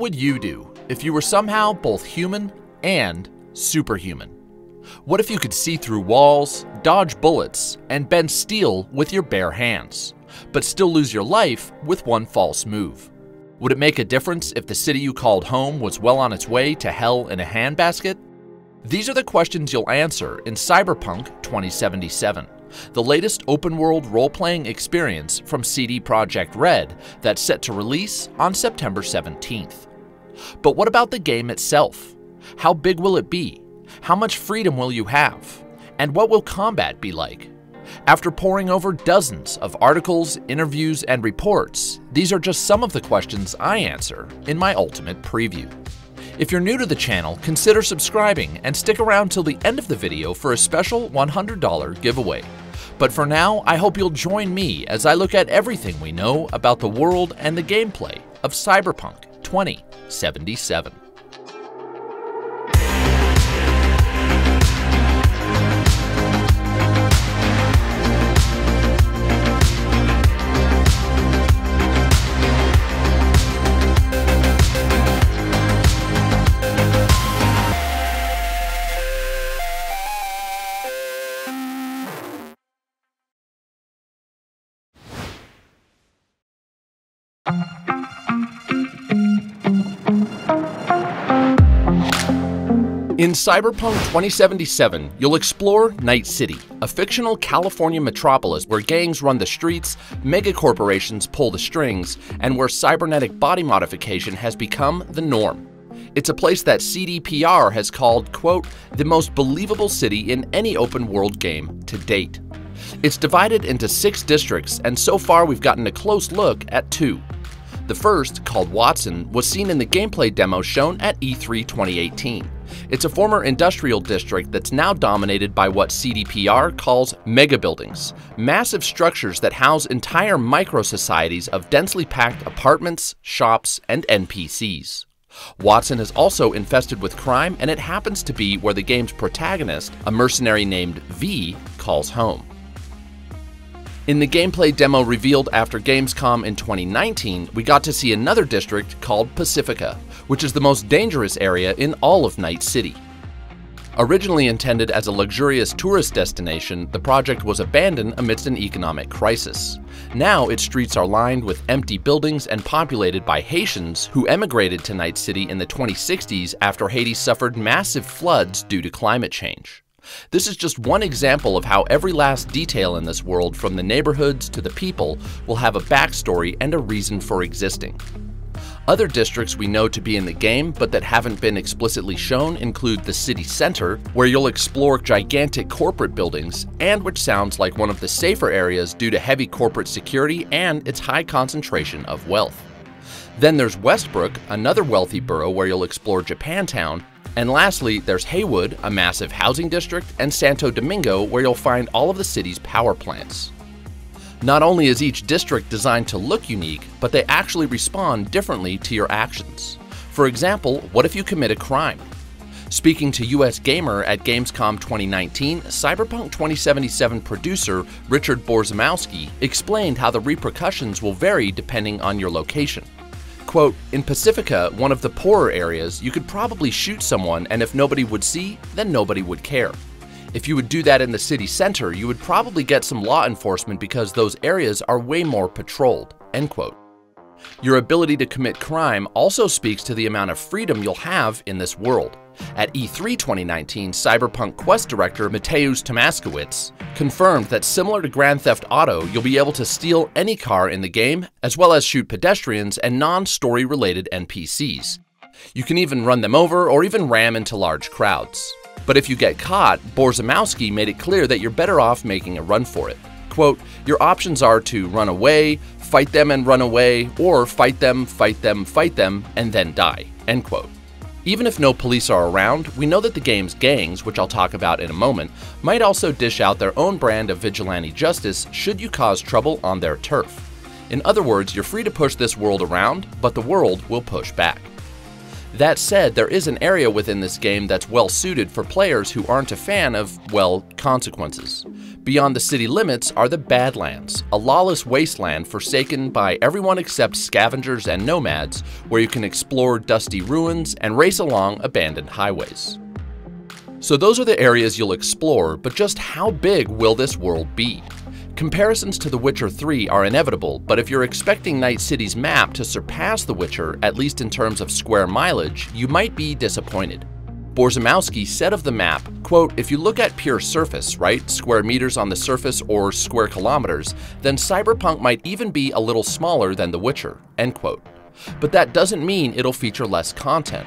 would you do if you were somehow both human and superhuman? What if you could see through walls, dodge bullets, and bend steel with your bare hands, but still lose your life with one false move? Would it make a difference if the city you called home was well on its way to hell in a handbasket? These are the questions you'll answer in Cyberpunk 2077, the latest open world role playing experience from CD Projekt Red that's set to release on September 17th. But what about the game itself? How big will it be? How much freedom will you have? And what will combat be like? After poring over dozens of articles, interviews, and reports, these are just some of the questions I answer in my ultimate preview. If you're new to the channel, consider subscribing and stick around till the end of the video for a special $100 giveaway. But for now, I hope you'll join me as I look at everything we know about the world and the gameplay of Cyberpunk 2077. In Cyberpunk 2077, you'll explore Night City, a fictional California metropolis where gangs run the streets, megacorporations pull the strings, and where cybernetic body modification has become the norm. It's a place that CDPR has called, quote, the most believable city in any open world game to date. It's divided into six districts, and so far we've gotten a close look at two. The first, called Watson, was seen in the gameplay demo shown at E3 2018. It's a former industrial district that's now dominated by what CDPR calls mega buildings, massive structures that house entire micro societies of densely packed apartments, shops, and NPCs. Watson is also infested with crime, and it happens to be where the game's protagonist, a mercenary named V, calls home. In the gameplay demo revealed after Gamescom in 2019, we got to see another district called Pacifica, which is the most dangerous area in all of Night City. Originally intended as a luxurious tourist destination, the project was abandoned amidst an economic crisis. Now its streets are lined with empty buildings and populated by Haitians who emigrated to Night City in the 2060s after Haiti suffered massive floods due to climate change. This is just one example of how every last detail in this world, from the neighborhoods to the people, will have a backstory and a reason for existing. Other districts we know to be in the game but that haven't been explicitly shown include the city center, where you'll explore gigantic corporate buildings, and which sounds like one of the safer areas due to heavy corporate security and its high concentration of wealth. Then there's Westbrook, another wealthy borough where you'll explore Japantown, and lastly, there's Heywood, a massive housing district, and Santo Domingo, where you'll find all of the city's power plants. Not only is each district designed to look unique, but they actually respond differently to your actions. For example, what if you commit a crime? Speaking to US Gamer at Gamescom 2019, Cyberpunk 2077 producer Richard Borzymowski explained how the repercussions will vary depending on your location. Quote, in Pacifica, one of the poorer areas, you could probably shoot someone and if nobody would see, then nobody would care. If you would do that in the city center, you would probably get some law enforcement because those areas are way more patrolled, end quote. Your ability to commit crime also speaks to the amount of freedom you'll have in this world. At E3 2019, Cyberpunk Quest director Mateusz Tomaszkiewicz confirmed that similar to Grand Theft Auto, you'll be able to steal any car in the game, as well as shoot pedestrians and non-story related NPCs. You can even run them over or even ram into large crowds. But if you get caught, Borzymowski made it clear that you're better off making a run for it. Quote, your options are to run away, fight them and run away, or fight them, fight them, fight them, and then die, end quote. Even if no police are around, we know that the game's gangs, which I'll talk about in a moment, might also dish out their own brand of vigilante justice should you cause trouble on their turf. In other words, you're free to push this world around, but the world will push back. That said, there is an area within this game that's well suited for players who aren't a fan of, well, consequences. Beyond the city limits are the Badlands, a lawless wasteland forsaken by everyone except scavengers and nomads, where you can explore dusty ruins and race along abandoned highways. So those are the areas you'll explore, but just how big will this world be? Comparisons to The Witcher 3 are inevitable, but if you're expecting Night City's map to surpass The Witcher, at least in terms of square mileage, you might be disappointed. Borzymowski said of the map, quote, if you look at pure surface, right, square meters on the surface or square kilometers, then Cyberpunk might even be a little smaller than The Witcher, end quote. But that doesn't mean it'll feature less content.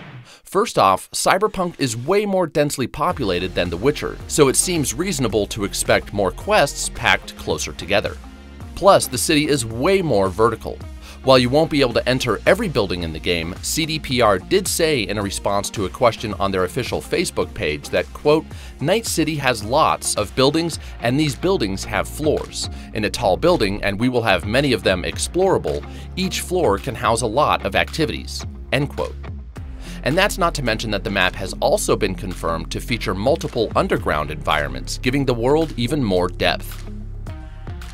First off, Cyberpunk is way more densely populated than The Witcher, so it seems reasonable to expect more quests packed closer together. Plus, the city is way more vertical. While you won't be able to enter every building in the game, CDPR did say in a response to a question on their official Facebook page that, quote, Night City has lots of buildings and these buildings have floors. In a tall building, and we will have many of them explorable, each floor can house a lot of activities, end quote. And that's not to mention that the map has also been confirmed to feature multiple underground environments, giving the world even more depth.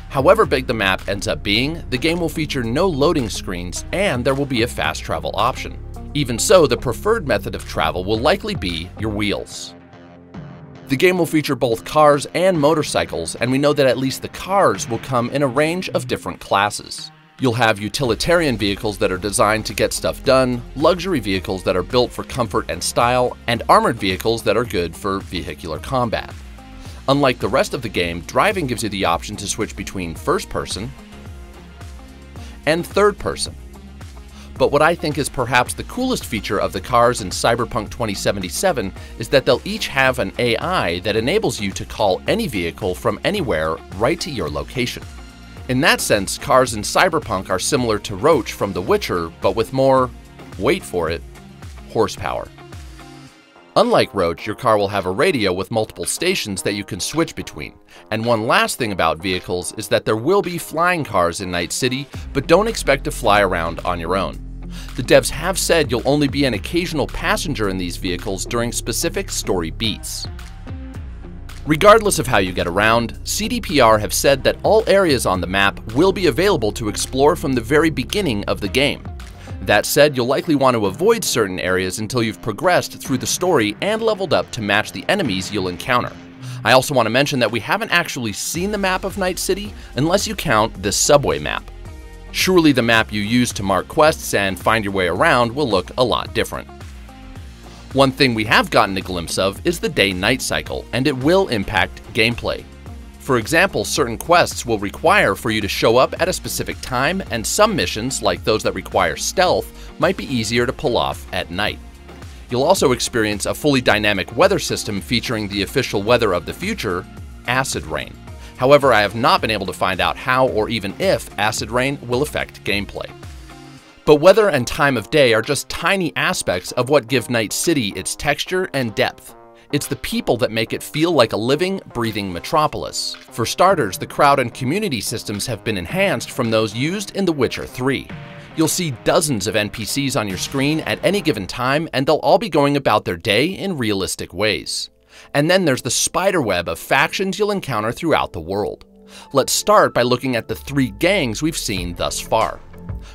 However big the map ends up being, the game will feature no loading screens and there will be a fast travel option. Even so, the preferred method of travel will likely be your wheels. The game will feature both cars and motorcycles, and we know that at least the cars will come in a range of different classes. You'll have utilitarian vehicles that are designed to get stuff done, luxury vehicles that are built for comfort and style, and armored vehicles that are good for vehicular combat. Unlike the rest of the game, driving gives you the option to switch between first person and third person. But what I think is perhaps the coolest feature of the cars in Cyberpunk 2077 is that they'll each have an AI that enables you to call any vehicle from anywhere right to your location. In that sense, cars in Cyberpunk are similar to Roach from The Witcher, but with more, wait for it, horsepower. Unlike Roach, your car will have a radio with multiple stations that you can switch between. And one last thing about vehicles is that there will be flying cars in Night City, but don't expect to fly around on your own. The devs have said you'll only be an occasional passenger in these vehicles during specific story beats. Regardless of how you get around, CDPR have said that all areas on the map will be available to explore from the very beginning of the game. That said, you'll likely want to avoid certain areas until you've progressed through the story and leveled up to match the enemies you'll encounter. I also want to mention that we haven't actually seen the map of Night City unless you count this subway map. Surely the map you use to mark quests and find your way around will look a lot different. One thing we have gotten a glimpse of is the day-night cycle, and it will impact gameplay. For example, certain quests will require for you to show up at a specific time, and some missions, like those that require stealth, might be easier to pull off at night. You'll also experience a fully dynamic weather system featuring the official weather of the future, acid rain. However, I have not been able to find out how or even if acid rain will affect gameplay. But weather and time of day are just tiny aspects of what give Night City its texture and depth. It's the people that make it feel like a living, breathing metropolis. For starters, the crowd and community systems have been enhanced from those used in The Witcher 3. You'll see dozens of NPCs on your screen at any given time, and they'll all be going about their day in realistic ways. And then there's the spiderweb of factions you'll encounter throughout the world. Let's start by looking at the three gangs we've seen thus far.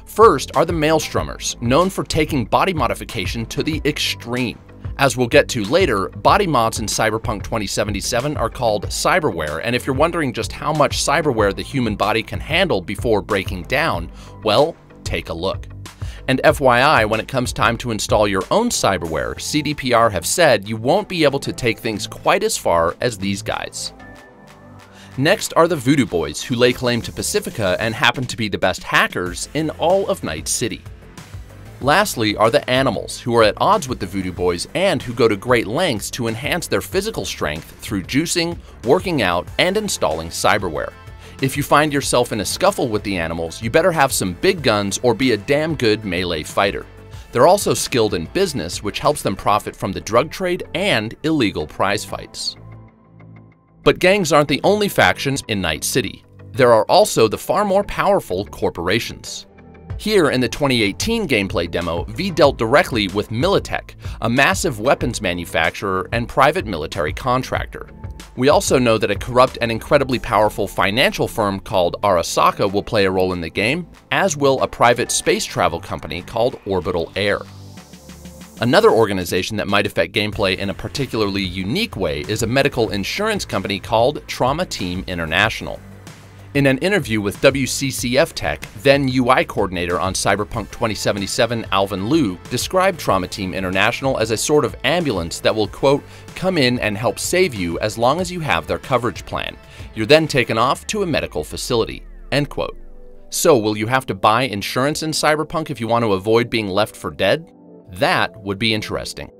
First are the Maelstromers, known for taking body modification to the extreme. As we'll get to later, body mods in Cyberpunk 2077 are called cyberware, and if you're wondering just how much cyberware the human body can handle before breaking down, well, take a look. And FYI, when it comes time to install your own cyberware, CDPR have said you won't be able to take things quite as far as these guys. Next are the Voodoo Boys, who lay claim to Pacifica and happen to be the best hackers in all of Night City. Lastly are the animals, who are at odds with the Voodoo Boys and who go to great lengths to enhance their physical strength through juicing, working out, and installing cyberware. If you find yourself in a scuffle with the animals, you better have some big guns or be a damn good melee fighter. They're also skilled in business, which helps them profit from the drug trade and illegal prize fights. But gangs aren't the only factions in Night City. There are also the far more powerful corporations. Here in the 2018 gameplay demo, V dealt directly with Militech, a massive weapons manufacturer and private military contractor. We also know that a corrupt and incredibly powerful financial firm called Arasaka will play a role in the game, as will a private space travel company called Orbital Air. Another organization that might affect gameplay in a particularly unique way is a medical insurance company called Trauma Team International. In an interview with WCCF Tech, then UI coordinator on Cyberpunk 2077 Alvin Liu described Trauma Team International as a sort of ambulance that will, quote, come in and help save you as long as you have their coverage plan. You're then taken off to a medical facility, end quote. So, will you have to buy insurance in Cyberpunk if you want to avoid being left for dead? That would be interesting.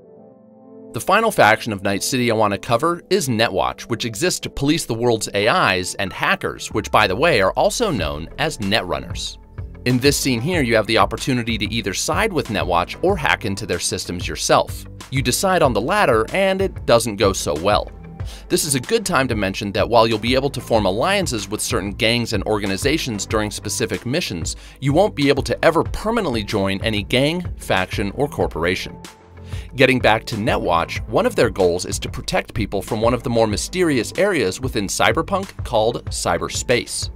The final faction of Night City I want to cover is Netwatch, which exists to police the world's AIs and hackers, which by the way are also known as Netrunners. In this scene here, you have the opportunity to either side with Netwatch or hack into their systems yourself. You decide on the latter, and it doesn't go so well. This is a good time to mention that while you'll be able to form alliances with certain gangs and organizations during specific missions, you won't be able to ever permanently join any gang, faction, or corporation. Getting back to Netwatch, one of their goals is to protect people from one of the more mysterious areas within cyberpunk called cyberspace.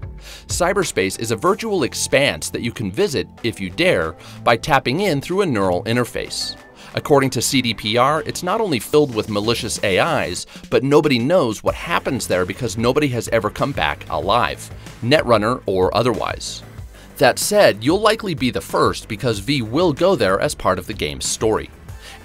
Cyberspace is a virtual expanse that you can visit, if you dare, by tapping in through a neural interface. According to CDPR, it's not only filled with malicious AIs, but nobody knows what happens there because nobody has ever come back alive, Netrunner or otherwise. That said, you'll likely be the first because V will go there as part of the game's story.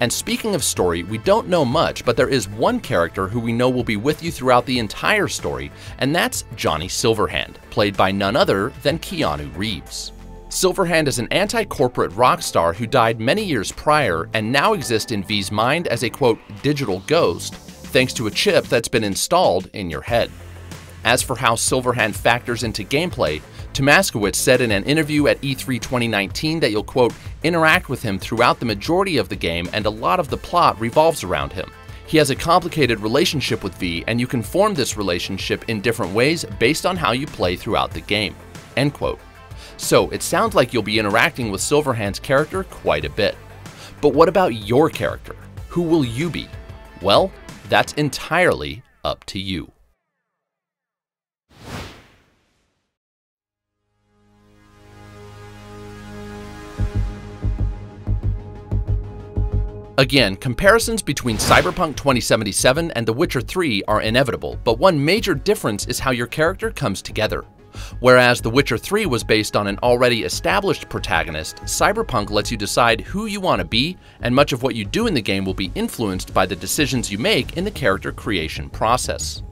And speaking of story, we don't know much, but there is one character who we know will be with you throughout the entire story, and that's Johnny Silverhand, played by none other than Keanu Reeves. Silverhand is an anti corporate rock star who died many years prior and now exists in V's mind as a quote, digital ghost, thanks to a chip that's been installed in your head. As for how Silverhand factors into gameplay, Tomaszkiewicz said in an interview at E3 2019 that you'll, quote, interact with him throughout the majority of the game and a lot of the plot revolves around him. He has a complicated relationship with V, and you can form this relationship in different ways based on how you play throughout the game. End quote. So it sounds like you'll be interacting with Silverhand's character quite a bit. But what about your character? Who will you be? Well, that's entirely up to you. Again, comparisons between Cyberpunk 2077 and The Witcher 3 are inevitable, but one major difference is how your character comes together. Whereas The Witcher 3 was based on an already established protagonist, Cyberpunk lets you decide who you want to be, and much of what you do in the game will be influenced by the decisions you make in the character creation process.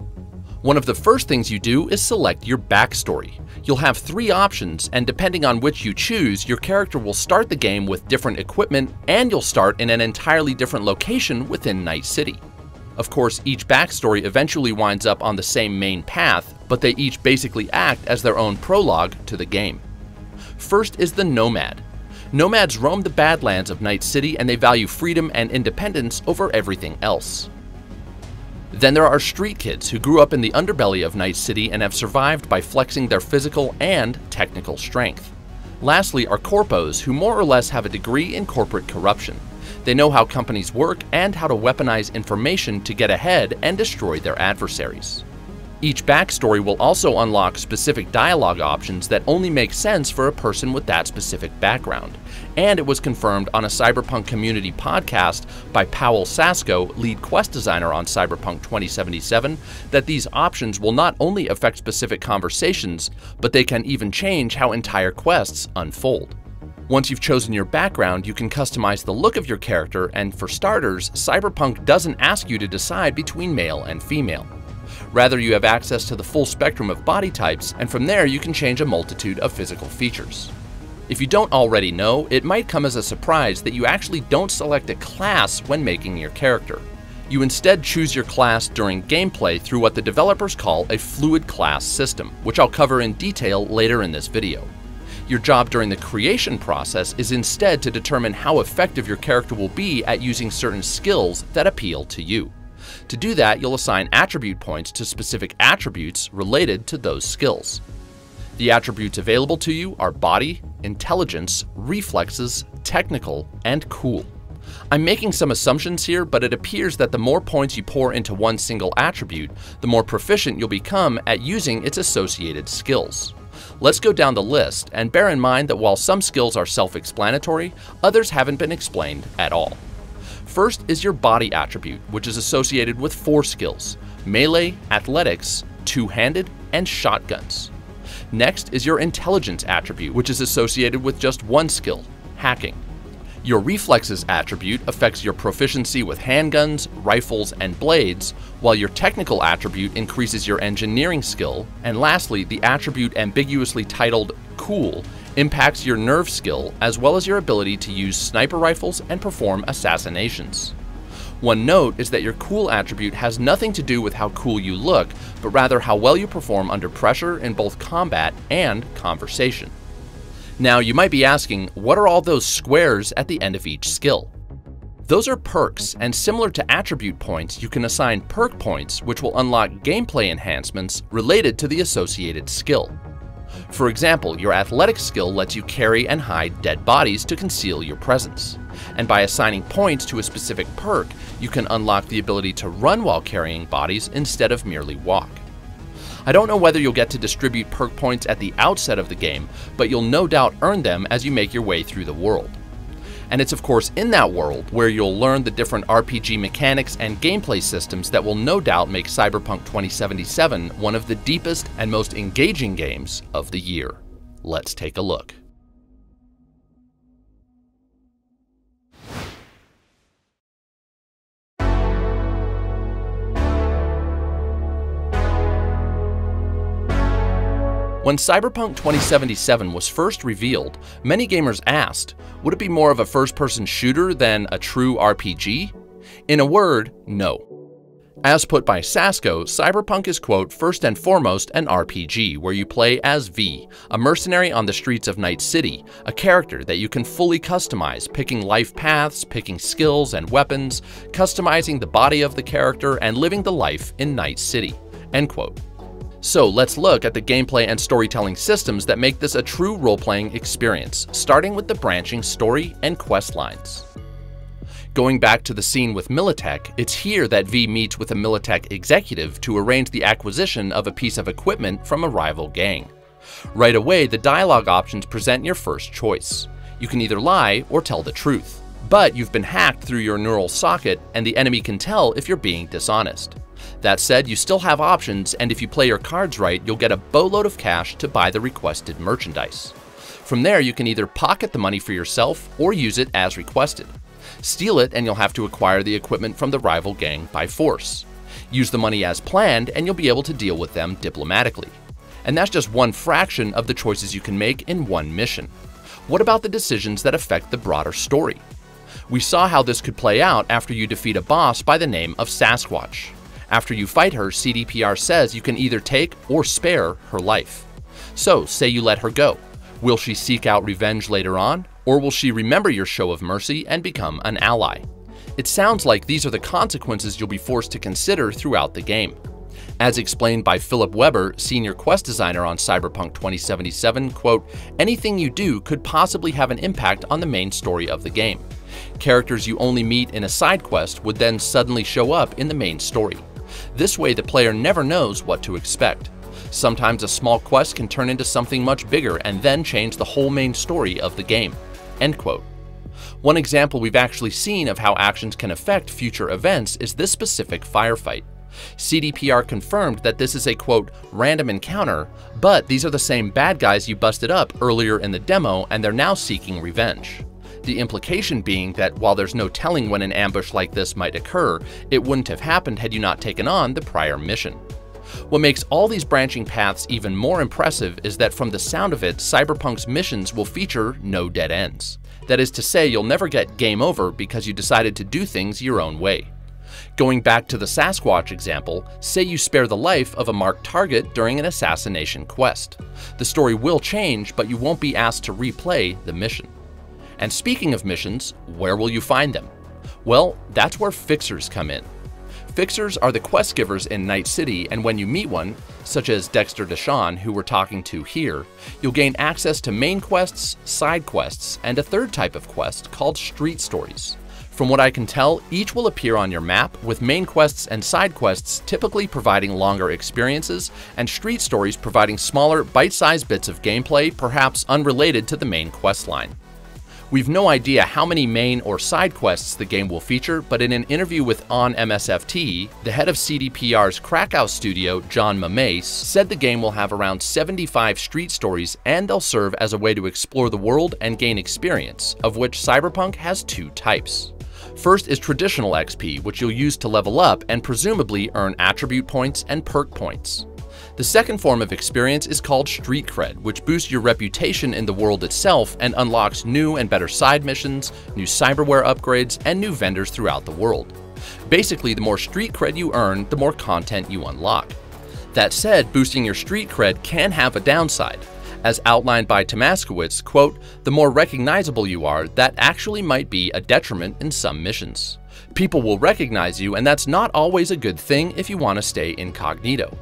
One of the first things you do is select your backstory. You'll have three options, and depending on which you choose, your character will start the game with different equipment, and you'll start in an entirely different location within Night City. Of course, each backstory eventually winds up on the same main path, but they each basically act as their own prologue to the game. First is the Nomad. Nomads roam the Badlands of Night City and they value freedom and independence over everything else. Then there are street kids who grew up in the underbelly of Night City and have survived by flexing their physical and technical strength. Lastly are corpos who more or less have a degree in corporate corruption. They know how companies work and how to weaponize information to get ahead and destroy their adversaries. Each backstory will also unlock specific dialogue options that only make sense for a person with that specific background. And it was confirmed on a Cyberpunk community podcast by Powell Sasko, lead quest designer on Cyberpunk 2077, that these options will not only affect specific conversations, but they can even change how entire quests unfold. Once you've chosen your background, you can customize the look of your character, and for starters, Cyberpunk doesn't ask you to decide between male and female. Rather, you have access to the full spectrum of body types, and from there you can change a multitude of physical features. If you don't already know, it might come as a surprise that you actually don't select a class when making your character. You instead choose your class during gameplay through what the developers call a fluid class system, which I'll cover in detail later in this video. Your job during the creation process is instead to determine how effective your character will be at using certain skills that appeal to you. To do that, you'll assign attribute points to specific attributes related to those skills. The attributes available to you are body, intelligence, reflexes, technical, and cool. I'm making some assumptions here, but it appears that the more points you pour into one single attribute, the more proficient you'll become at using its associated skills. Let's go down the list, and bear in mind that while some skills are self-explanatory, others haven't been explained at all. First is your body attribute, which is associated with four skills, melee, athletics, two-handed, and shotguns. Next is your intelligence attribute, which is associated with just one skill, hacking. Your reflexes attribute affects your proficiency with handguns, rifles, and blades, while your technical attribute increases your engineering skill, and lastly, the attribute ambiguously titled cool impacts your nerve skill as well as your ability to use sniper rifles and perform assassinations. One note is that your cool attribute has nothing to do with how cool you look, but rather how well you perform under pressure in both combat and conversation. Now, you might be asking, what are all those squares at the end of each skill? Those are perks, and similar to attribute points, you can assign perk points which will unlock gameplay enhancements related to the associated skill. For example, your athletic skill lets you carry and hide dead bodies to conceal your presence. And by assigning points to a specific perk, you can unlock the ability to run while carrying bodies instead of merely walk. I don't know whether you'll get to distribute perk points at the outset of the game, but you'll no doubt earn them as you make your way through the world. And it's of course in that world where you'll learn the different RPG mechanics and gameplay systems that will no doubt make Cyberpunk 2077 one of the deepest and most engaging games of the year. Let's take a look. When Cyberpunk 2077 was first revealed, many gamers asked, would it be more of a first-person shooter than a true RPG? In a word, no. As put by Sasko, Cyberpunk is quote, first and foremost an RPG where you play as V, a mercenary on the streets of Night City, a character that you can fully customize, picking life paths, picking skills and weapons, customizing the body of the character, and living the life in Night City. End quote. So let's look at the gameplay and storytelling systems that make this a true role-playing experience, starting with the branching story and quest lines. Going back to the scene with Militech, it's here that V meets with a Militech executive to arrange the acquisition of a piece of equipment from a rival gang. Right away, the dialogue options present your first choice. You can either lie or tell the truth. But you've been hacked through your neural socket, and the enemy can tell if you're being dishonest. That said, you still have options, and if you play your cards right, you'll get a boatload of cash to buy the requested merchandise. From there, you can either pocket the money for yourself or use it as requested. Steal it, and you'll have to acquire the equipment from the rival gang by force. Use the money as planned, and you'll be able to deal with them diplomatically. And that's just one fraction of the choices you can make in one mission. What about the decisions that affect the broader story? We saw how this could play out after you defeat a boss by the name of Sasquatch. After you fight her, CDPR says you can either take or spare her life. So, say you let her go. Will she seek out revenge later on, or will she remember your show of mercy and become an ally? It sounds like these are the consequences you'll be forced to consider throughout the game. As explained by Philip Weber, senior quest designer on Cyberpunk 2077, quote, anything you do could possibly have an impact on the main story of the game. Characters you only meet in a side quest would then suddenly show up in the main story. This way the player never knows what to expect. Sometimes a small quest can turn into something much bigger and then change the whole main story of the game. End quote. One example we've actually seen of how actions can affect future events is this specific firefight. CDPR confirmed that this is a quote, random encounter, but these are the same bad guys you busted up earlier in the demo and they're now seeking revenge. The implication being that while there's no telling when an ambush like this might occur, it wouldn't have happened had you not taken on the prior mission. What makes all these branching paths even more impressive is that from the sound of it, Cyberpunk's missions will feature no dead ends. That is to say, you'll never get game over because you decided to do things your own way. Going back to the Sasquatch example, say you spare the life of a marked target during an assassination quest. The story will change, but you won't be asked to replay the mission. And speaking of missions, where will you find them? Well, that's where fixers come in. Fixers are the quest givers in Night City, and when you meet one, such as Dexter Deshawn, who we're talking to here, you'll gain access to main quests, side quests, and a third type of quest called Street Stories. From what I can tell, each will appear on your map, with main quests and side quests typically providing longer experiences, and street stories providing smaller, bite-sized bits of gameplay, perhaps unrelated to the main quest line. We've no idea how many main or side quests the game will feature, but in an interview with On MSFT, the head of CDPR's Krakow studio, John Mamais, said the game will have around 75 street stories and they'll serve as a way to explore the world and gain experience, of which Cyberpunk has two types. First is traditional XP, which you'll use to level up and presumably earn attribute points and perk points. The second form of experience is called Street Cred, which boosts your reputation in the world itself and unlocks new and better side missions, new cyberware upgrades, and new vendors throughout the world. Basically, the more street cred you earn, the more content you unlock. That said, boosting your street cred can have a downside. As outlined by Tomaszkiewicz, quote, the more recognizable you are, that actually might be a detriment in some missions. People will recognize you, and that's not always a good thing if you want to stay incognito.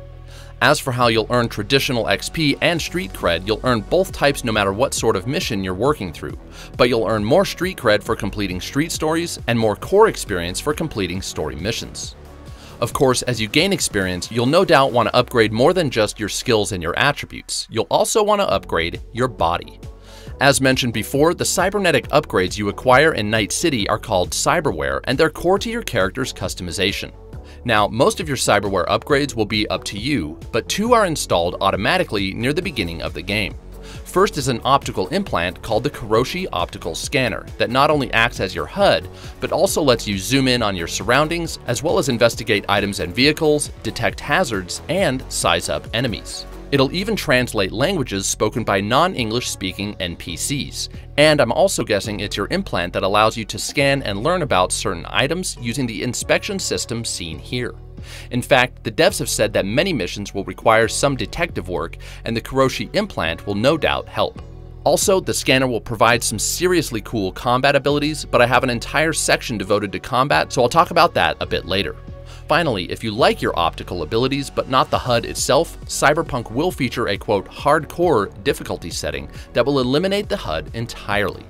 As for how you'll earn traditional XP and street cred, you'll earn both types no matter what sort of mission you're working through, but you'll earn more street cred for completing street stories and more core experience for completing story missions. Of course, as you gain experience, you'll no doubt want to upgrade more than just your skills and your attributes. You'll also want to upgrade your body. As mentioned before, the cybernetic upgrades you acquire in Night City are called cyberware and they're core to your character's customization. Now, most of your cyberware upgrades will be up to you, but two are installed automatically near the beginning of the game. First is an optical implant called the Kiroshi Optical Scanner that not only acts as your HUD, but also lets you zoom in on your surroundings as well as investigate items and vehicles, detect hazards, and size up enemies. It'll even translate languages spoken by non-English speaking NPCs. And I'm also guessing it's your implant that allows you to scan and learn about certain items using the inspection system seen here. In fact, the devs have said that many missions will require some detective work, and the Kiroshi implant will no doubt help. Also, the scanner will provide some seriously cool combat abilities, but I have an entire section devoted to combat, so I'll talk about that a bit later. Finally, if you like your optical abilities but not the HUD itself, Cyberpunk will feature a quote hardcore difficulty setting that will eliminate the HUD entirely.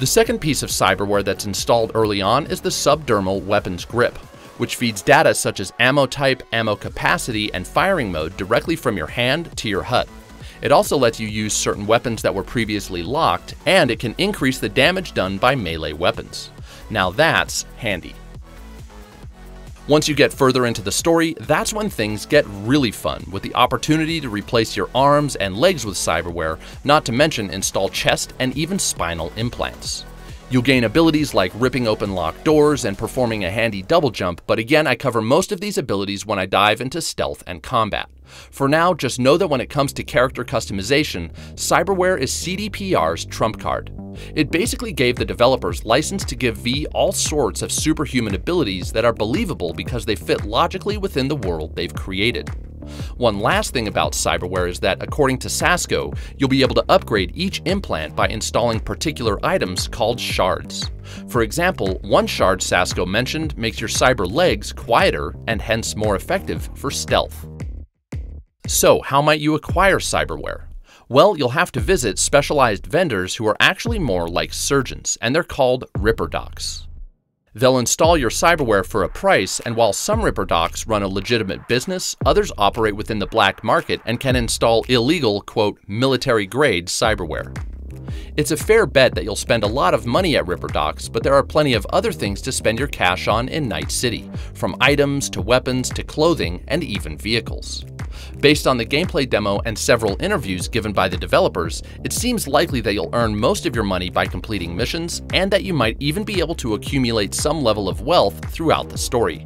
The second piece of cyberware that's installed early on is the subdermal weapons grip, which feeds data such as ammo type, ammo capacity, and firing mode directly from your hand to your HUD. It also lets you use certain weapons that were previously locked, and it can increase the damage done by melee weapons. Now that's handy. Once you get further into the story, that's when things get really fun, with the opportunity to replace your arms and legs with cyberware, not to mention install chest and even spinal implants. You'll gain abilities like ripping open locked doors and performing a handy double jump, but again, I cover most of these abilities when I dive into stealth and combat. For now, just know that when it comes to character customization, cyberware is CDPR's trump card. It basically gave the developers license to give V all sorts of superhuman abilities that are believable because they fit logically within the world they've created. One last thing about cyberware is that, according to Sasko, you'll be able to upgrade each implant by installing particular items called shards. For example, one shard Sasko mentioned makes your cyber legs quieter and hence more effective for stealth. So, how might you acquire cyberware? Well, you'll have to visit specialized vendors who are actually more like surgeons, and they're called Ripper Docs. They'll install your cyberware for a price, and while some Ripper Docs run a legitimate business, others operate within the black market and can install illegal, quote, military grade cyberware. It's a fair bet that you'll spend a lot of money at Ripper Docs, but there are plenty of other things to spend your cash on in Night City, from items to weapons to clothing and even vehicles. Based on the gameplay demo and several interviews given by the developers, it seems likely that you'll earn most of your money by completing missions, and that you might even be able to accumulate some level of wealth throughout the story.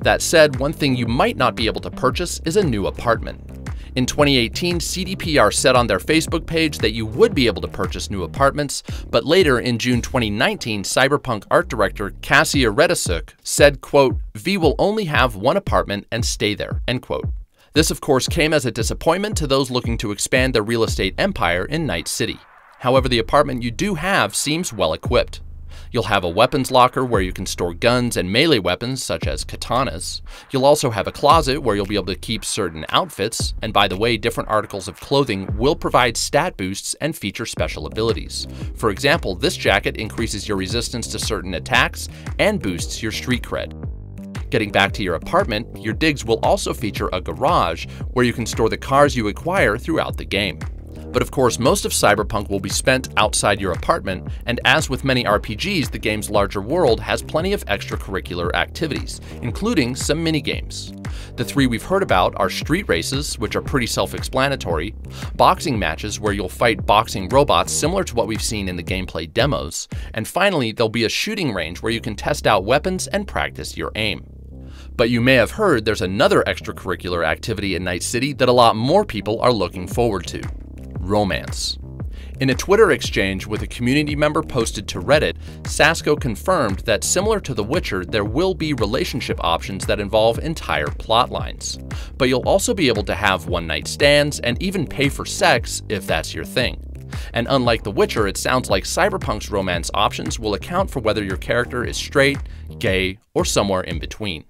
That said, one thing you might not be able to purchase is a new apartment. In 2018, CDPR said on their Facebook page that you would be able to purchase new apartments, but later in June 2019, Cyberpunk art director Kasia Redesiuk said, quote, V will only have one apartment and stay there, end quote. This, of course, came as a disappointment to those looking to expand their real estate empire in Night City. However, the apartment you do have seems well equipped. You'll have a weapons locker where you can store guns and melee weapons such as katanas. You'll also have a closet where you'll be able to keep certain outfits, and by the way, different articles of clothing will provide stat boosts and feature special abilities. For example, this jacket increases your resistance to certain attacks and boosts your street cred. Getting back to your apartment, your digs will also feature a garage where you can store the cars you acquire throughout the game. But of course, most of Cyberpunk will be spent outside your apartment, and as with many RPGs, the game's larger world has plenty of extracurricular activities, including some minigames. The three we've heard about are street races, which are pretty self-explanatory, boxing matches where you'll fight boxing robots similar to what we've seen in the gameplay demos, and finally, there'll be a shooting range where you can test out weapons and practice your aim. But you may have heard there's another extracurricular activity in Night City that a lot more people are looking forward to romance. In a Twitter exchange with a community member posted to Reddit, Sasko confirmed that similar to The Witcher, there will be relationship options that involve entire plot lines. But you'll also be able to have one-night stands and even pay for sex if that's your thing. And unlike The Witcher, it sounds like Cyberpunk's romance options will account for whether your character is straight, gay, or somewhere in between.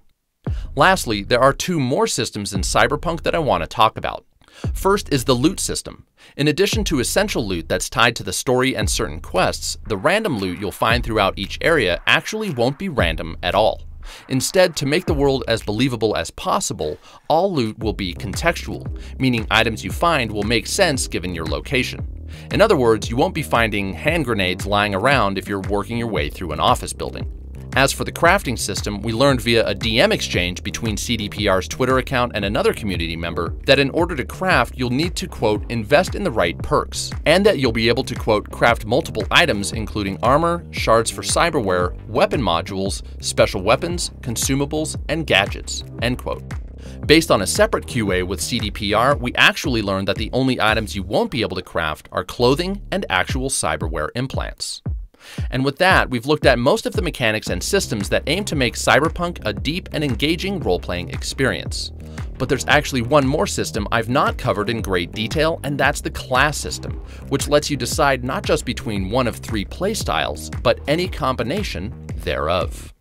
Lastly, there are two more systems in Cyberpunk that I want to talk about. First is the loot system. In addition to essential loot that's tied to the story and certain quests, the random loot you'll find throughout each area actually won't be random at all. Instead, to make the world as believable as possible, all loot will be contextual, meaning items you find will make sense given your location. In other words, you won't be finding hand grenades lying around if you're working your way through an office building. As for the crafting system, we learned via a DM exchange between CDPR's Twitter account and another community member that in order to craft, you'll need to, quote, invest in the right perks, and that you'll be able to, quote, craft multiple items including armor, shards for cyberware, weapon modules, special weapons, consumables, and gadgets, end quote. Based on a separate QA with CDPR, we actually learned that the only items you won't be able to craft are clothing and actual cyberware implants. And with that, we've looked at most of the mechanics and systems that aim to make Cyberpunk a deep and engaging role-playing experience. But there's actually one more system I've not covered in great detail, and that's the class system, which lets you decide not just between one of three playstyles, but any combination thereof.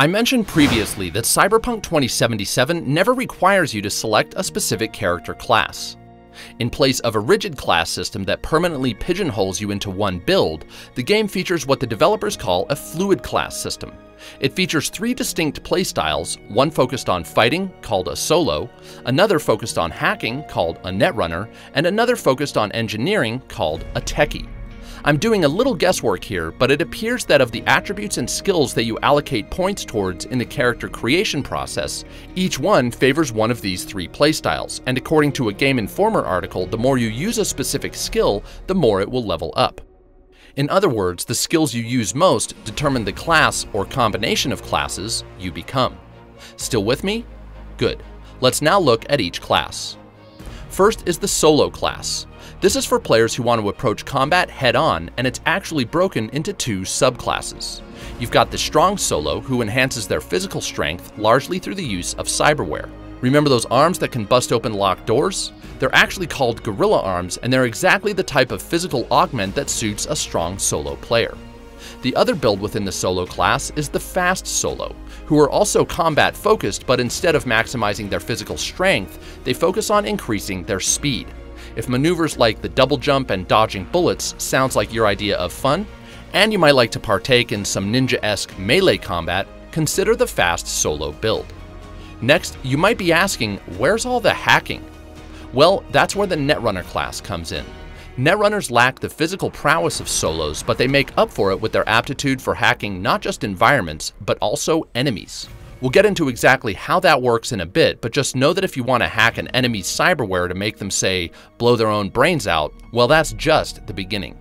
I mentioned previously that Cyberpunk 2077 never requires you to select a specific character class. In place of a rigid class system that permanently pigeonholes you into one build, the game features what the developers call a fluid class system. It features three distinct playstyles, one focused on fighting, called a solo, another focused on hacking, called a netrunner, and another focused on engineering, called a techie. I'm doing a little guesswork here, but it appears that of the attributes and skills that you allocate points towards in the character creation process, each one favors one of these three playstyles, and according to a Game Informer article, the more you use a specific skill, the more it will level up. In other words, the skills you use most determine the class or combination of classes you become. Still with me? Good. Let's now look at each class. First is the Solo class. This is for players who want to approach combat head-on, and it's actually broken into two subclasses. You've got the Strong Solo, who enhances their physical strength largely through the use of cyberware. Remember those arms that can bust open locked doors? They're actually called Gorilla Arms, and they're exactly the type of physical augment that suits a strong solo player. The other build within the solo class is the Fast Solo, who are also combat focused, but instead of maximizing their physical strength, they focus on increasing their speed. If maneuvers like the double jump and dodging bullets sounds like your idea of fun, and you might like to partake in some ninja-esque melee combat, consider the fast solo build. Next, you might be asking, where's all the hacking? Well, that's where the Netrunner class comes in. Netrunners lack the physical prowess of solos, but they make up for it with their aptitude for hacking not just environments, but also enemies. We'll get into exactly how that works in a bit, but just know that if you want to hack an enemy's cyberware to make them, say, blow their own brains out, well, that's just the beginning.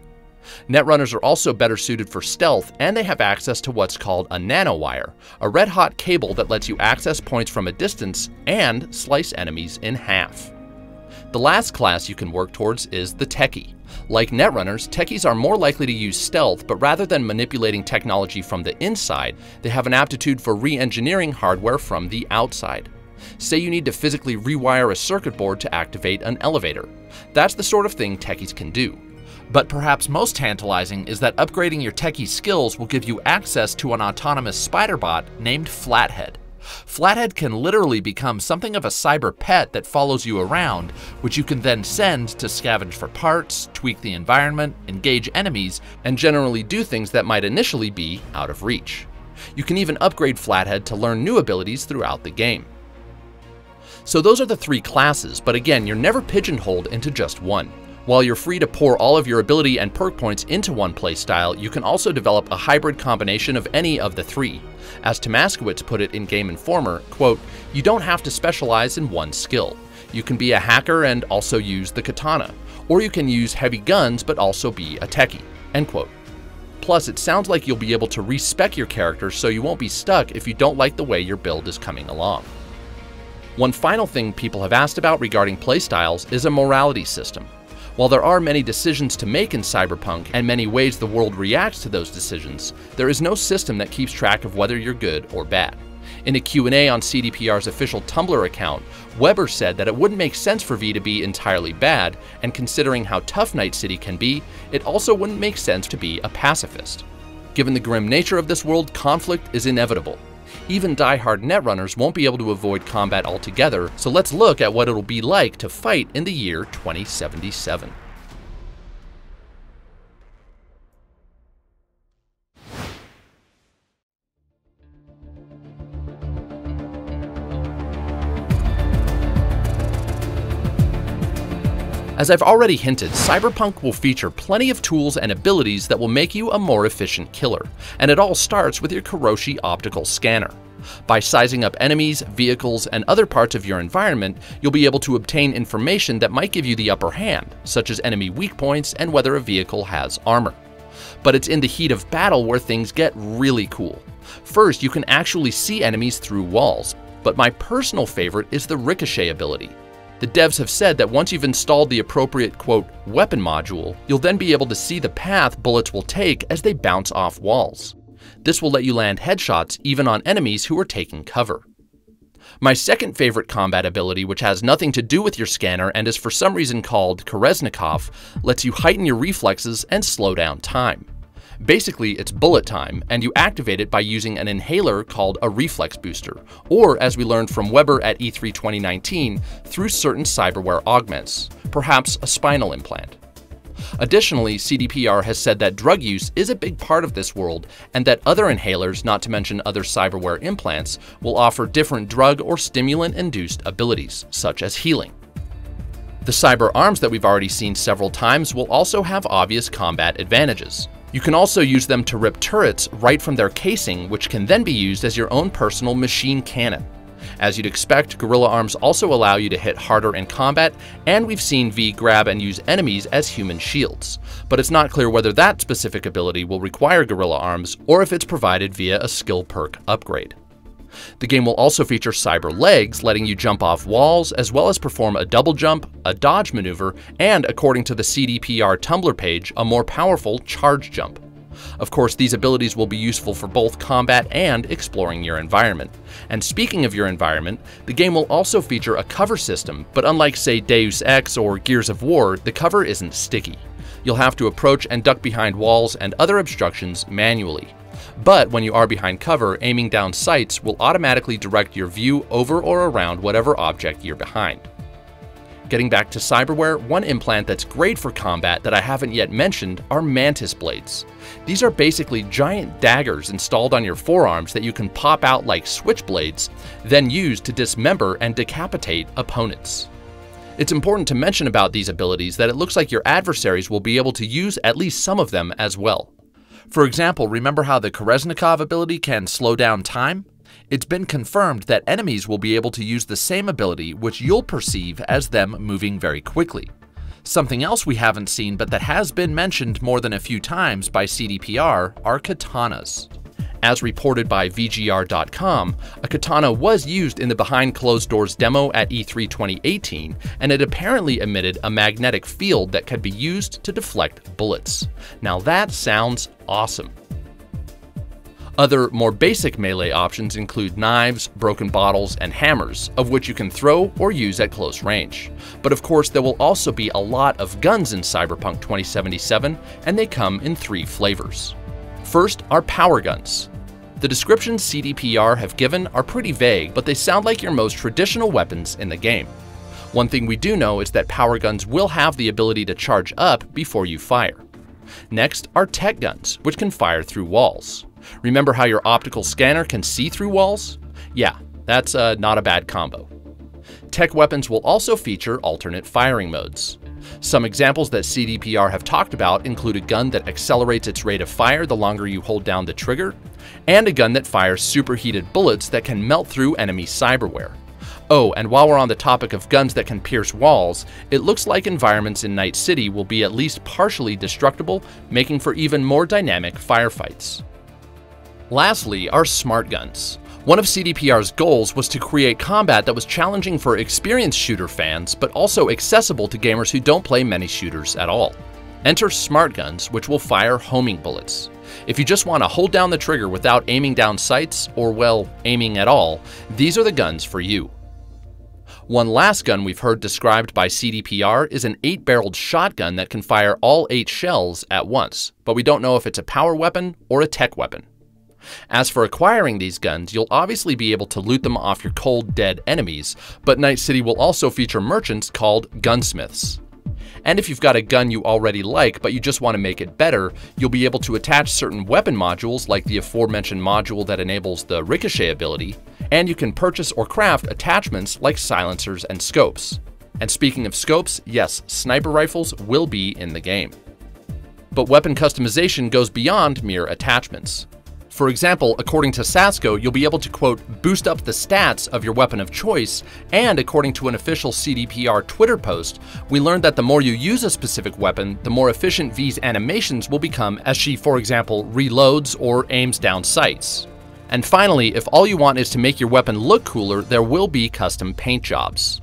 Netrunners are also better suited for stealth, and they have access to what's called a nanowire, a red hot cable that lets you access points from a distance and slice enemies in half. The last class you can work towards is the Techie. Like Netrunners, Techies are more likely to use stealth, but rather than manipulating technology from the inside, they have an aptitude for re-engineering hardware from the outside. Say you need to physically rewire a circuit board to activate an elevator. That's the sort of thing techies can do. But perhaps most tantalizing is that upgrading your techie skills will give you access to an autonomous spider bot named Flathead. Flathead can literally become something of a cyber pet that follows you around, which you can then send to scavenge for parts, tweak the environment, engage enemies, and generally do things that might initially be out of reach. You can even upgrade Flathead to learn new abilities throughout the game. So those are the three classes, but again, you're never pigeonholed into just one. While you're free to pour all of your ability and perk points into one playstyle, you can also develop a hybrid combination of any of the three. As Tomaszkiewicz put it in Game Informer, quote, you don't have to specialize in one skill. You can be a hacker and also use the katana, or you can use heavy guns but also be a techie, end quote. Plus, it sounds like you'll be able to respec your character so you won't be stuck if you don't like the way your build is coming along. One final thing people have asked about regarding playstyles is a morality system. While there are many decisions to make in Cyberpunk and many ways the world reacts to those decisions, there is no system that keeps track of whether you're good or bad. In a Q&A on CDPR's official Tumblr account, Weber said that it wouldn't make sense for V to be entirely bad, and considering how tough Night City can be, it also wouldn't make sense to be a pacifist. Given the grim nature of this world, conflict is inevitable, even die-hard netrunners won't be able to avoid combat altogether, so let's look at what it'll be like to fight in the year 2077. As I've already hinted, Cyberpunk will feature plenty of tools and abilities that will make you a more efficient killer, and it all starts with your Kiroshi optical scanner. By sizing up enemies, vehicles, and other parts of your environment, you'll be able to obtain information that might give you the upper hand, such as enemy weak points and whether a vehicle has armor. But it's in the heat of battle where things get really cool. First, you can actually see enemies through walls, but my personal favorite is the ricochet ability. The devs have said that once you've installed the appropriate, quote, weapon module, you'll then be able to see the path bullets will take as they bounce off walls. This will let you land headshots even on enemies who are taking cover. My second favorite combat ability, which has nothing to do with your scanner and is for some reason called Kerenzikov, lets you heighten your reflexes and slow down time. Basically, it's bullet time, and you activate it by using an inhaler called a reflex booster, or as we learned from Weber at E3 2019, through certain cyberware augments, perhaps a spinal implant. Additionally, CDPR has said that drug use is a big part of this world, and that other inhalers, not to mention other cyberware implants, will offer different drug or stimulant induced abilities, such as healing. The cyber arms that we've already seen several times will also have obvious combat advantages. You can also use them to rip turrets right from their casing, which can then be used as your own personal machine cannon. As you'd expect, Gorilla Arms also allow you to hit harder in combat, and we've seen V grab and use enemies as human shields. But it's not clear whether that specific ability will require Gorilla Arms, or if it's provided via a skill perk upgrade. The game will also feature cyber legs, letting you jump off walls, as well as perform a double jump, a dodge maneuver, and according to the CDPR Tumblr page, a more powerful charge jump. Of course, these abilities will be useful for both combat and exploring your environment. And speaking of your environment, the game will also feature a cover system, but unlike say Deus Ex or Gears of War, the cover isn't sticky. You'll have to approach and duck behind walls and other obstructions manually. But when you are behind cover, aiming down sights will automatically direct your view over or around whatever object you're behind. Getting back to cyberware, one implant that's great for combat that I haven't yet mentioned are mantis blades. These are basically giant daggers installed on your forearms that you can pop out like switchblades, then use to dismember and decapitate opponents. It's important to mention about these abilities that it looks like your adversaries will be able to use at least some of them as well. For example, remember how the Kerenzikov ability can slow down time? It's been confirmed that enemies will be able to use the same ability, which you'll perceive as them moving very quickly. Something else we haven't seen but that has been mentioned more than a few times by CDPR are katanas. As reported by VGR.com, a katana was used in the behind closed doors demo at E3 2018, and it apparently emitted a magnetic field that could be used to deflect bullets. Now that sounds awesome. Other, more basic melee options include knives, broken bottles, and hammers, of which you can throw or use at close range. But of course, there will also be a lot of guns in Cyberpunk 2077, and they come in three flavors. First are power guns. The descriptions CDPR have given are pretty vague, but they sound like your most traditional weapons in the game. One thing we do know is that power guns will have the ability to charge up before you fire. Next are tech guns, which can fire through walls. Remember how your optical scanner can see through walls? Yeah, that's uh, not a bad combo. Tech weapons will also feature alternate firing modes. Some examples that CDPR have talked about include a gun that accelerates its rate of fire the longer you hold down the trigger, and a gun that fires superheated bullets that can melt through enemy cyberware. Oh, and while we're on the topic of guns that can pierce walls, it looks like environments in Night City will be at least partially destructible, making for even more dynamic firefights. Lastly are smart guns. One of CDPR's goals was to create combat that was challenging for experienced shooter fans, but also accessible to gamers who don't play many shooters at all. Enter smart guns, which will fire homing bullets. If you just want to hold down the trigger without aiming down sights, or well, aiming at all, these are the guns for you. One last gun we've heard described by CDPR is an 8 barreled shotgun that can fire all 8 shells at once, but we don't know if it's a power weapon or a tech weapon. As for acquiring these guns, you'll obviously be able to loot them off your cold, dead enemies, but Night City will also feature merchants called gunsmiths. And if you've got a gun you already like, but you just want to make it better, you'll be able to attach certain weapon modules like the aforementioned module that enables the ricochet ability, and you can purchase or craft attachments like silencers and scopes. And speaking of scopes, yes, sniper rifles will be in the game. But weapon customization goes beyond mere attachments. For example, according to Sasko, you'll be able to, quote, boost up the stats of your weapon of choice, and according to an official CDPR Twitter post, we learned that the more you use a specific weapon, the more efficient V's animations will become as she, for example, reloads or aims down sights. And finally, if all you want is to make your weapon look cooler, there will be custom paint jobs.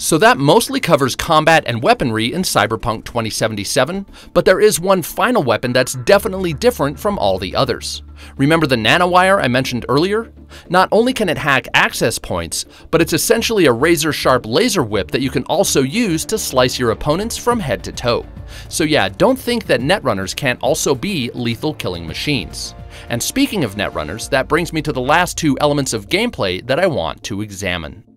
So that mostly covers combat and weaponry in Cyberpunk 2077, but there is one final weapon that's definitely different from all the others. Remember the nanowire I mentioned earlier? Not only can it hack access points, but it's essentially a razor-sharp laser whip that you can also use to slice your opponents from head to toe. So yeah, don't think that netrunners can't also be lethal killing machines. And speaking of netrunners, that brings me to the last two elements of gameplay that I want to examine.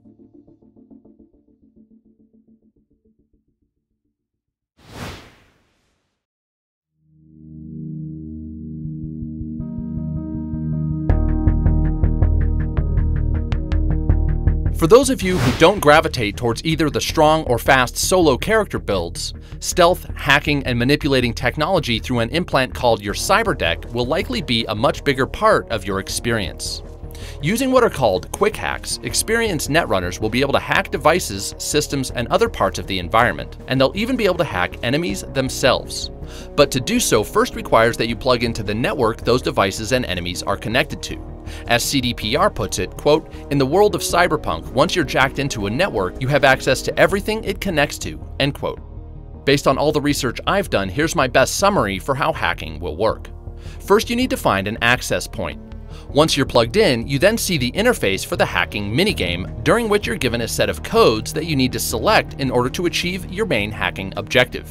For those of you who don't gravitate towards either the strong or fast solo character builds, stealth, hacking, and manipulating technology through an implant called your Cyberdeck will likely be a much bigger part of your experience. Using what are called quick hacks, experienced netrunners will be able to hack devices, systems, and other parts of the environment, and they'll even be able to hack enemies themselves. But to do so first requires that you plug into the network those devices and enemies are connected to. As CDPR puts it, quote, in the world of cyberpunk, once you're jacked into a network, you have access to everything it connects to, end quote. Based on all the research I've done, here's my best summary for how hacking will work. First, you need to find an access point. Once you're plugged in, you then see the interface for the hacking minigame, during which you're given a set of codes that you need to select in order to achieve your main hacking objective.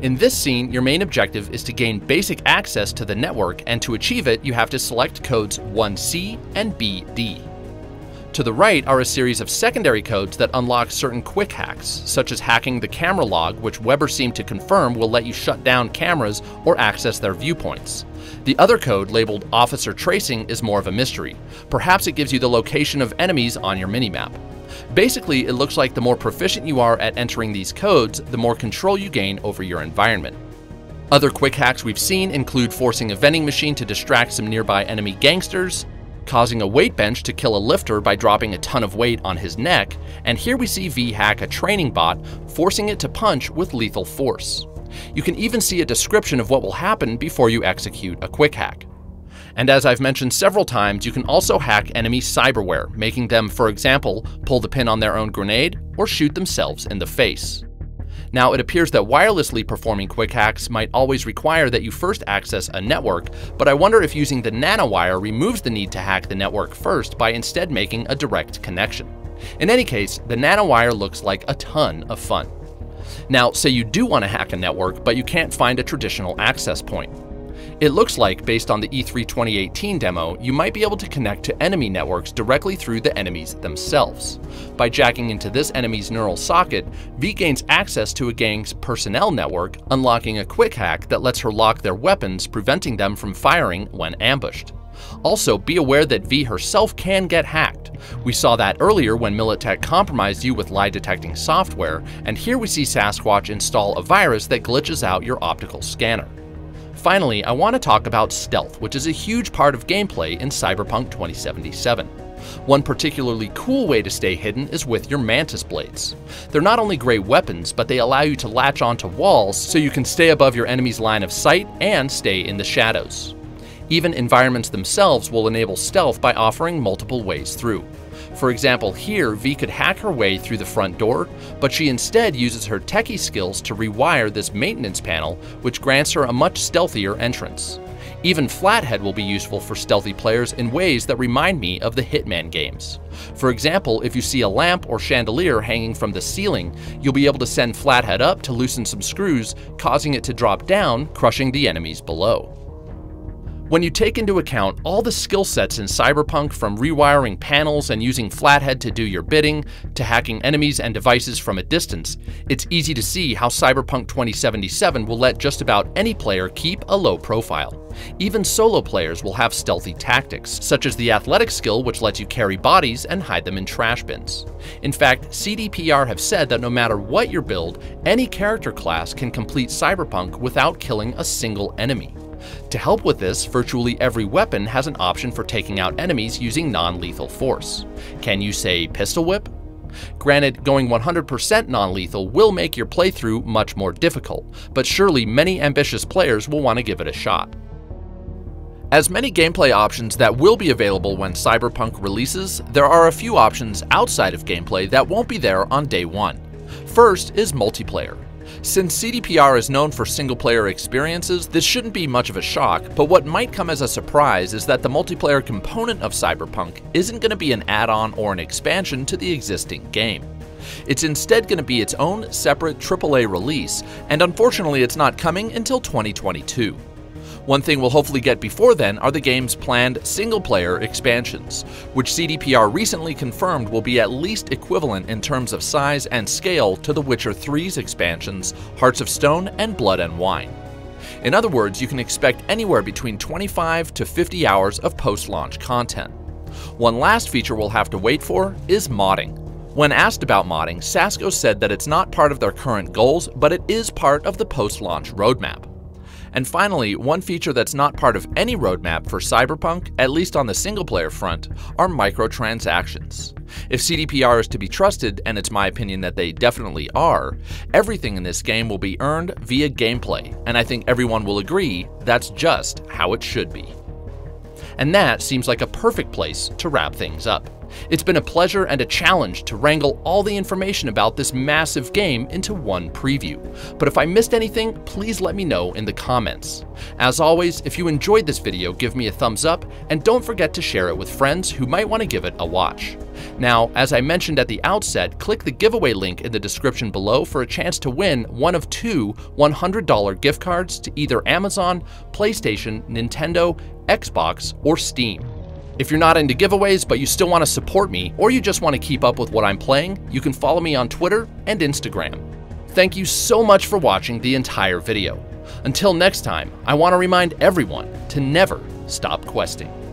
In this scene, your main objective is to gain basic access to the network, and to achieve it, you have to select codes 1C and BD. To the right are a series of secondary codes that unlock certain quick hacks, such as hacking the camera log, which Weber seemed to confirm will let you shut down cameras or access their viewpoints. The other code, labeled Officer Tracing, is more of a mystery. Perhaps it gives you the location of enemies on your minimap. Basically, it looks like the more proficient you are at entering these codes, the more control you gain over your environment. Other quick hacks we've seen include forcing a vending machine to distract some nearby enemy gangsters, causing a weight bench to kill a lifter by dropping a ton of weight on his neck, and here we see V hack a training bot, forcing it to punch with lethal force. You can even see a description of what will happen before you execute a quick hack. And as I've mentioned several times, you can also hack enemy cyberware, making them, for example, pull the pin on their own grenade or shoot themselves in the face. Now, it appears that wirelessly performing quick hacks might always require that you first access a network, but I wonder if using the nanowire removes the need to hack the network first by instead making a direct connection. In any case, the nanowire looks like a ton of fun. Now, say you do want to hack a network, but you can't find a traditional access point. It looks like, based on the E3 2018 demo, you might be able to connect to enemy networks directly through the enemies themselves. By jacking into this enemy's neural socket, V gains access to a gang's personnel network, unlocking a quick hack that lets her lock their weapons, preventing them from firing when ambushed. Also, be aware that V herself can get hacked. We saw that earlier when Militech compromised you with lie detecting software, and here we see Sasquatch install a virus that glitches out your optical scanner. Finally, I want to talk about stealth, which is a huge part of gameplay in Cyberpunk 2077. One particularly cool way to stay hidden is with your Mantis Blades. They're not only great weapons, but they allow you to latch onto walls so you can stay above your enemy's line of sight and stay in the shadows. Even environments themselves will enable stealth by offering multiple ways through. For example, here, V could hack her way through the front door, but she instead uses her techie skills to rewire this maintenance panel, which grants her a much stealthier entrance. Even Flathead will be useful for stealthy players in ways that remind me of the Hitman games. For example, if you see a lamp or chandelier hanging from the ceiling, you'll be able to send Flathead up to loosen some screws, causing it to drop down, crushing the enemies below. When you take into account all the skill sets in Cyberpunk from rewiring panels and using Flathead to do your bidding, to hacking enemies and devices from a distance, it's easy to see how Cyberpunk 2077 will let just about any player keep a low profile. Even solo players will have stealthy tactics, such as the athletic skill which lets you carry bodies and hide them in trash bins. In fact, CDPR have said that no matter what your build, any character class can complete Cyberpunk without killing a single enemy. To help with this, virtually every weapon has an option for taking out enemies using non-lethal force. Can you say pistol whip? Granted, going 100% non-lethal will make your playthrough much more difficult, but surely many ambitious players will want to give it a shot. As many gameplay options that will be available when Cyberpunk releases, there are a few options outside of gameplay that won't be there on day one. First is multiplayer. Since CDPR is known for single-player experiences, this shouldn't be much of a shock, but what might come as a surprise is that the multiplayer component of Cyberpunk isn't going to be an add-on or an expansion to the existing game. It's instead going to be its own separate AAA release, and unfortunately it's not coming until 2022. One thing we'll hopefully get before then are the game's planned single-player expansions, which CDPR recently confirmed will be at least equivalent in terms of size and scale to The Witcher 3's expansions, Hearts of Stone and Blood and Wine. In other words, you can expect anywhere between 25 to 50 hours of post-launch content. One last feature we'll have to wait for is modding. When asked about modding, Sasko said that it's not part of their current goals, but it is part of the post-launch roadmap. And finally, one feature that's not part of any roadmap for Cyberpunk, at least on the single player front, are microtransactions. If CDPR is to be trusted, and it's my opinion that they definitely are, everything in this game will be earned via gameplay, and I think everyone will agree that's just how it should be. And that seems like a perfect place to wrap things up. It's been a pleasure and a challenge to wrangle all the information about this massive game into one preview. But if I missed anything, please let me know in the comments. As always, if you enjoyed this video, give me a thumbs up, and don't forget to share it with friends who might want to give it a watch. Now, as I mentioned at the outset, click the giveaway link in the description below for a chance to win one of two $100 gift cards to either Amazon, PlayStation, Nintendo, Xbox, or Steam. If you're not into giveaways but you still want to support me, or you just want to keep up with what I'm playing, you can follow me on Twitter and Instagram. Thank you so much for watching the entire video. Until next time, I want to remind everyone to never stop questing.